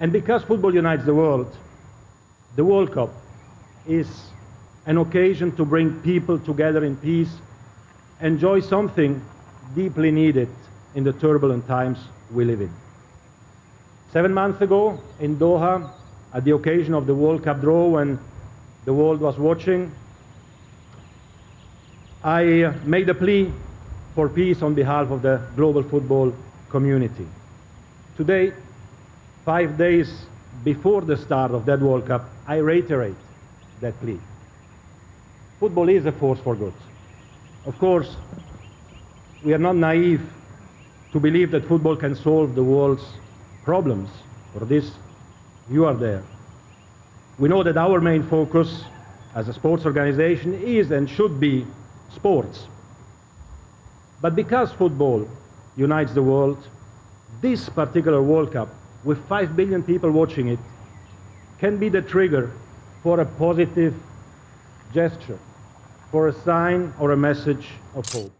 And because football unites the world, the World Cup is an occasion to bring people together in peace, enjoy something deeply needed in the turbulent times we live in. Seven months ago in Doha, at the occasion of the World Cup draw, when the world was watching, I made a plea for peace on behalf of the global football community. Today, five days before the start of that World Cup, I reiterate that plea. Football is a force for good. Of course, we are not naive to believe that football can solve the world's problems. For this, you are there. We know that our main focus as a sports organization is and should be sports. But because football unites the world, this particular World Cup, with 5 billion people watching it, can be the trigger for a positive gesture, for a sign or a message of hope.